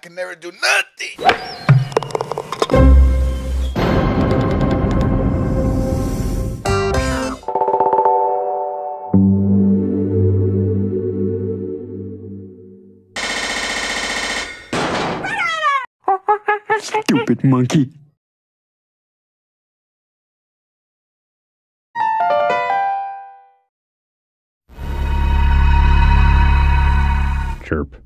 can never do nothing. Stupid monkey. Chirp.